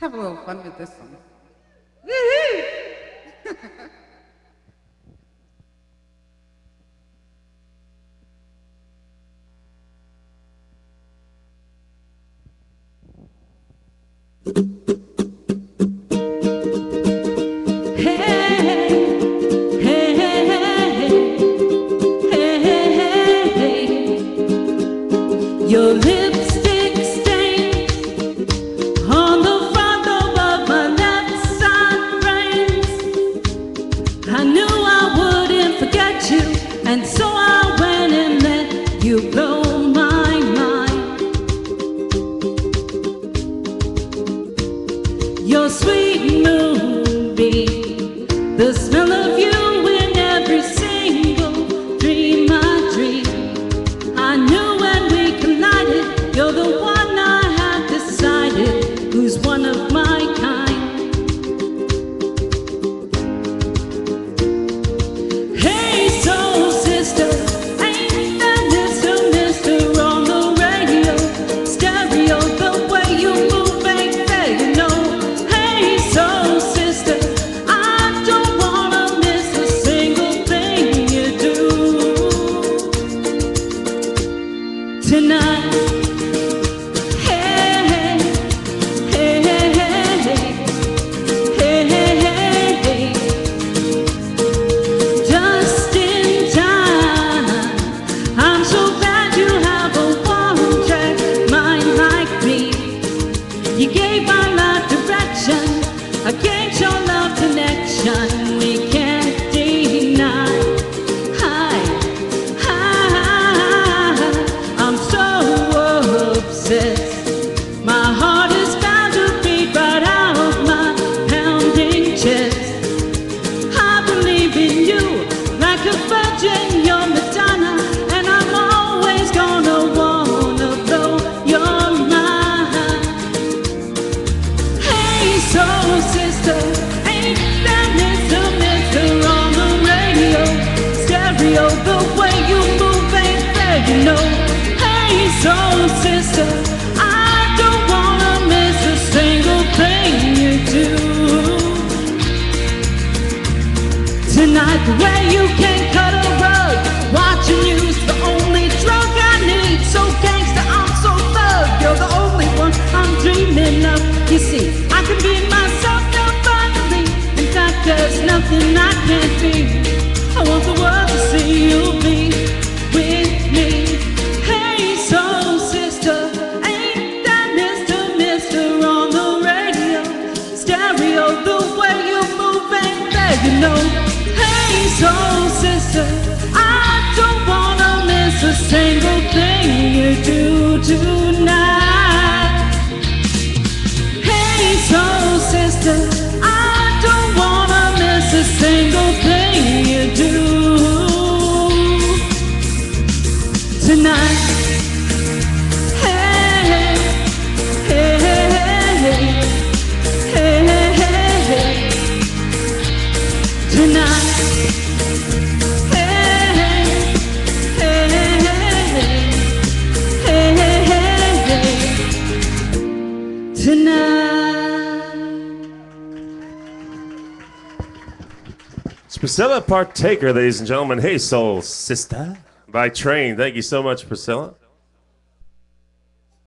have a little fun with this one. Woohoo! Your lipstick the smell of tonight. The way you move ain't you know. Hey, soul sister, Tonight, the way you can cut a rug, watching you's the only drug I need. So gangsta, I'm so thug. You're the only one I'm dreaming of. You see, I can be myself now finally. In fact, there's nothing I can't be. I want the world to see you be with me. Hey, soul sister, ain't that Mr. Mister on the radio? Stereo, the way you move ain't there, you know. Soul sister, I don't wanna miss a single thing you do tonight. Priscilla Partaker, ladies and gentlemen. Hey, soul sister. By train. Thank you so much, Priscilla.